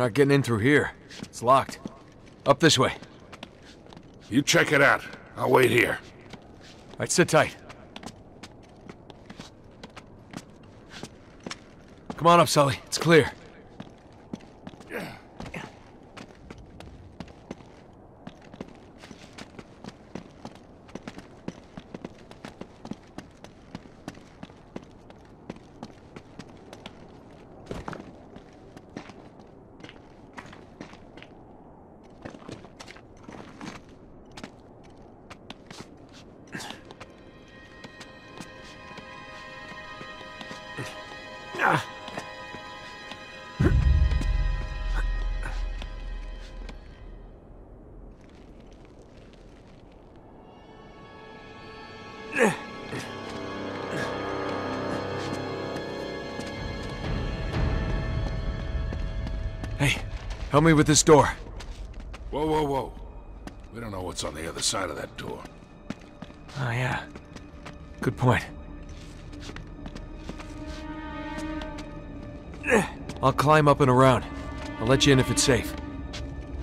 We're not getting in through here. It's locked. Up this way. You check it out. I'll wait here. Right, sit tight. Come on up, Sully. It's clear. Help me with this door. Whoa, whoa, whoa. We don't know what's on the other side of that door. Oh, yeah. Good point. I'll climb up and around. I'll let you in if it's safe.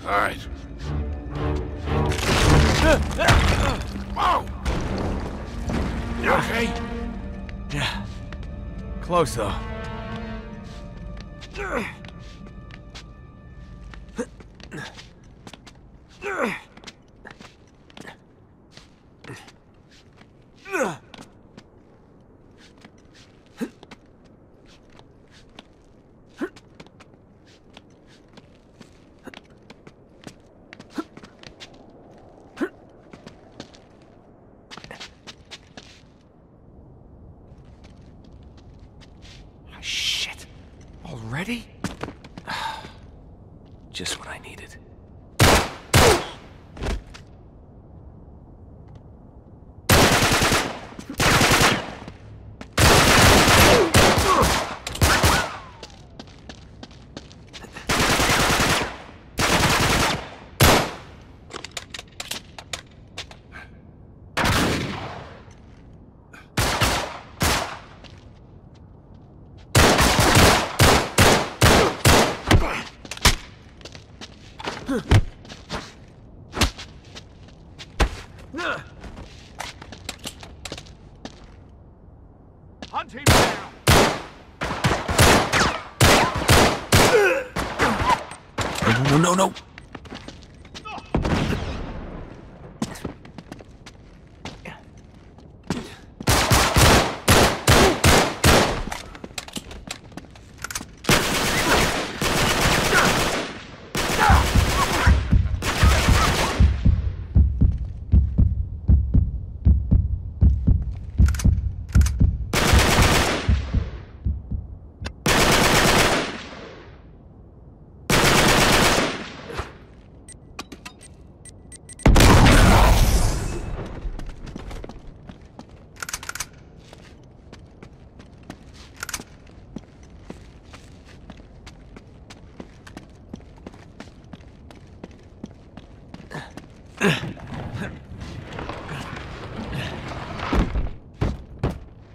All right. Whoa! You okay? Yeah. Close, though. Shit. Already? Just what I needed. Hunting now! No, no, no,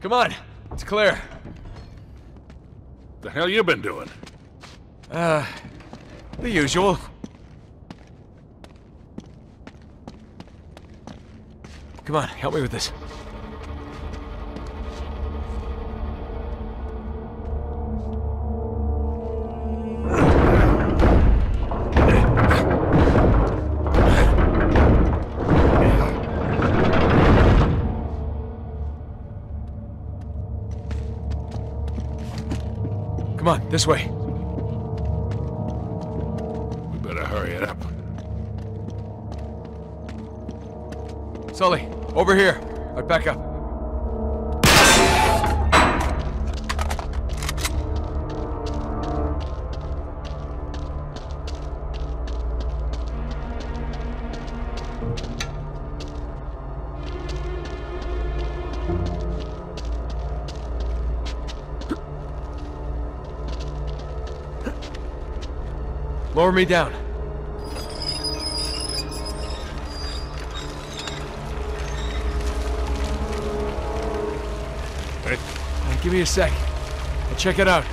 Come on. It's clear. The hell you been doing? Uh, the usual. Come on, help me with this. On, this way. We better hurry it up. Sully, over here. Right back up. Lower me down. Hey, Hey, give me a sec. I'll check it out.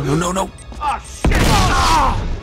Keep your eyes No, open. no, no. Oh, ah!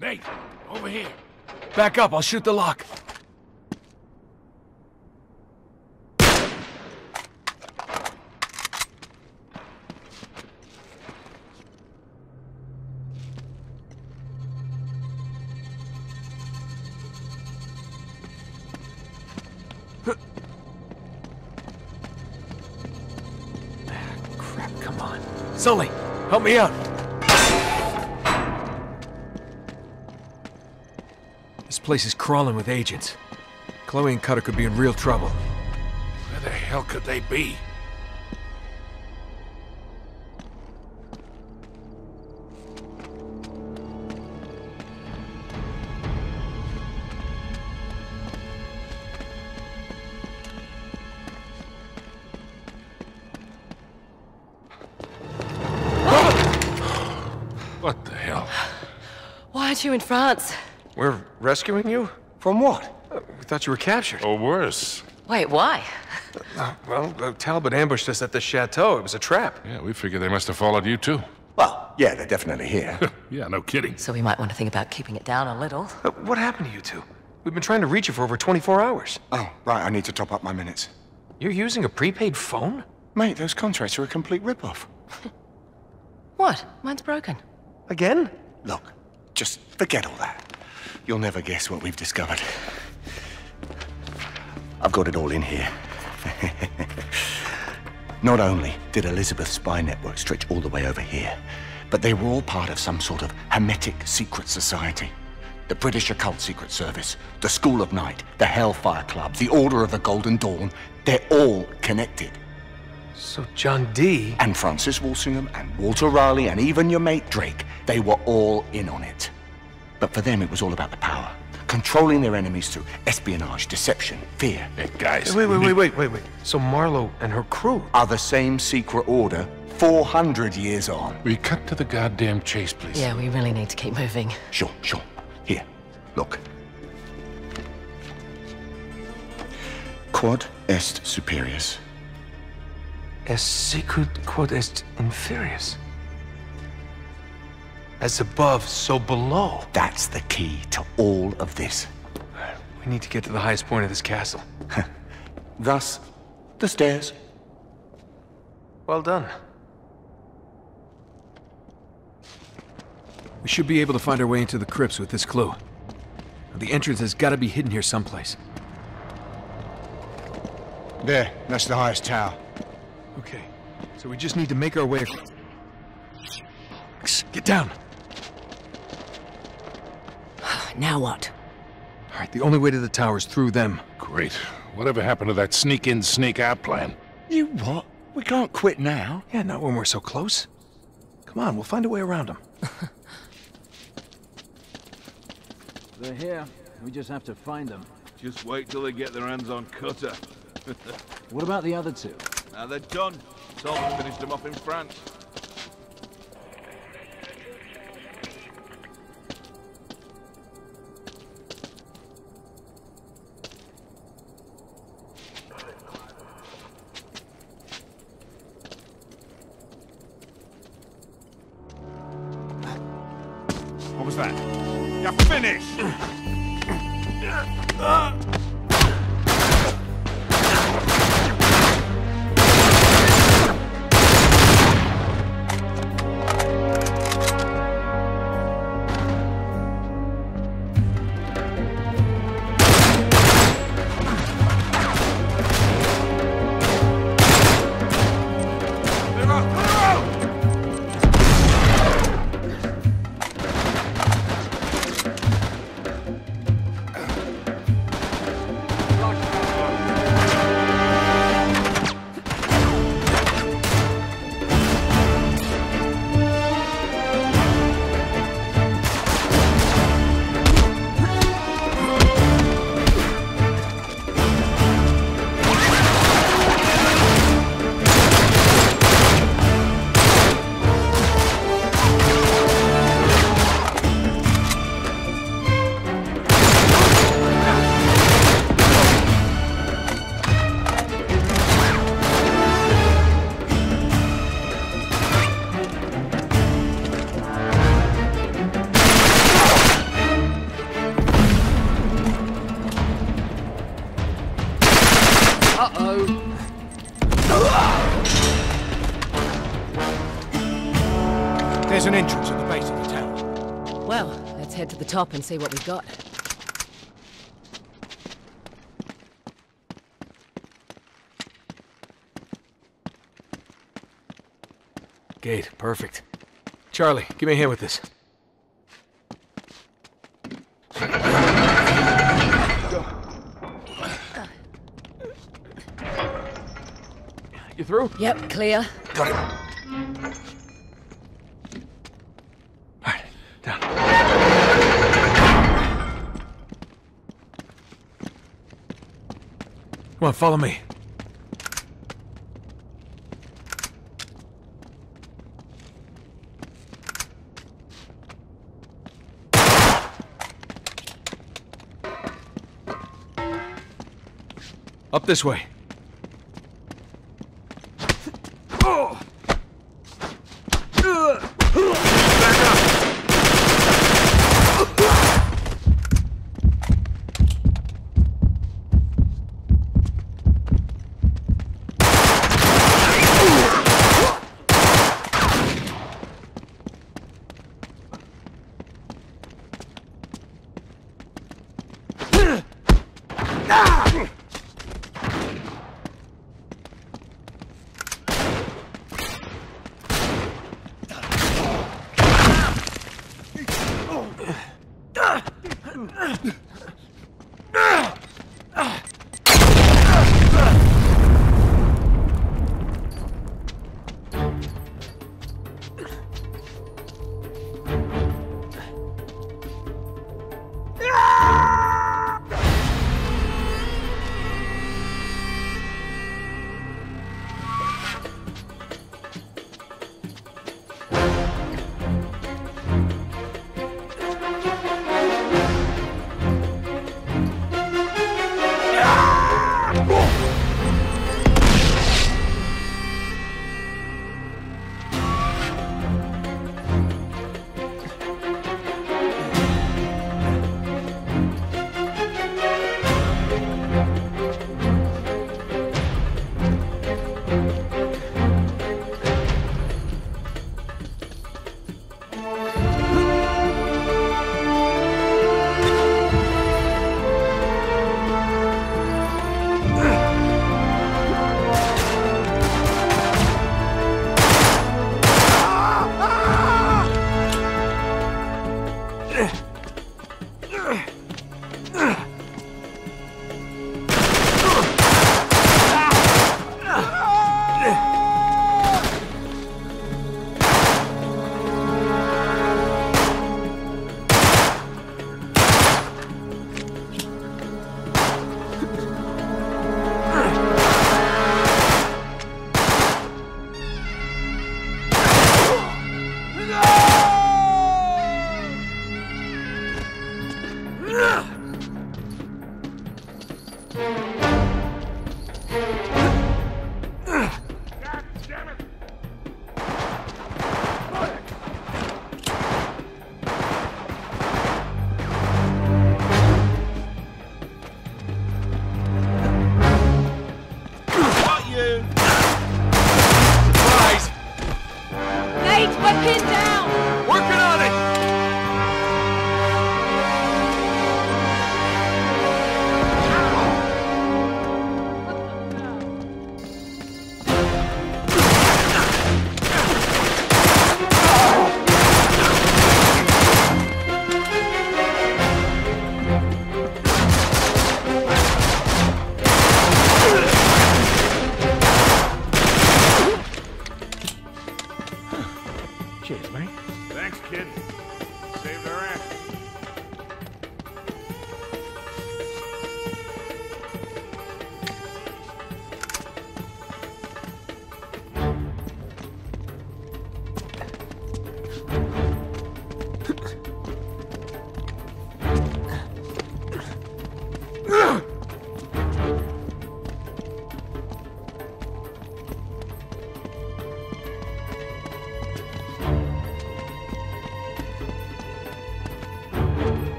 Nate, over here. Back up, I'll shoot the lock. Ah, crap, come on. Sully, help me out. Place is crawling with agents. Chloe and Cutter could be in real trouble. Where the hell could they be? What the hell? Why aren't you in France? We're rescuing you? From what? Uh, we thought you were captured. Or worse. Wait, why? Well, uh, Talbot ambushed us at the chateau. It was a trap. Yeah, we figured they must have followed you too. Well, yeah, they're definitely here. Yeah, no kidding. So we might want to think about keeping it down a little. Uh, what happened to you two? We've been trying to reach you for over 24 hours. oh, right, I need to top up my minutes. You're using a prepaid phone? Mate, those contracts are a complete rip-off. What? Mine's broken. Again? Look, just forget all that. You'll never guess what we've discovered. I've got it all in here. Not only did Elizabeth's spy network stretch all the way over here, but they were all part of some sort of hermetic secret society. The British Occult Secret Service, the School of Night, the Hellfire Club, the Order of the Golden Dawn, they're all connected. So John Dee And Francis Walsingham and Walter Raleigh and even your mate Drake, they were all in on it. But for them, it was all about the power. Controlling their enemies through espionage, deception, fear. Hey, guys. Wait, wait, wait, wait, wait, wait. So Marlowe and her crew. Are the same secret order 400 years on. We cut to the goddamn chase, please. Yeah, we really need to keep moving. Sure, sure. Here, look. Quod est superius. Es secret quod est inferius. As above, so below. That's the key to all of this. We need to get to the highest point of this castle. Thus, the stairs. Well done. We should be able to find our way into the crypts with this clue. The entrance has got to be hidden here someplace. There, that's the highest tower. Okay, so we just need to make our way. Get down! Now what? All right, the only way to the tower is through them. Great. Whatever happened to that sneak in, sneak out plan? You what? We can't quit now. Yeah, not when we're so close. Come on, we'll find a way around them. They're here. We just have to find them. Just wait till they get their hands on Cutter. What about the other two? now they're done. Salter finished them off in France. What was that? You're finished! Uh, top and see what we've got. Gate, perfect. Charlie, give me a hand with this. You through? Yep, clear. Got it. All right, down. Come on, follow me. Up this way.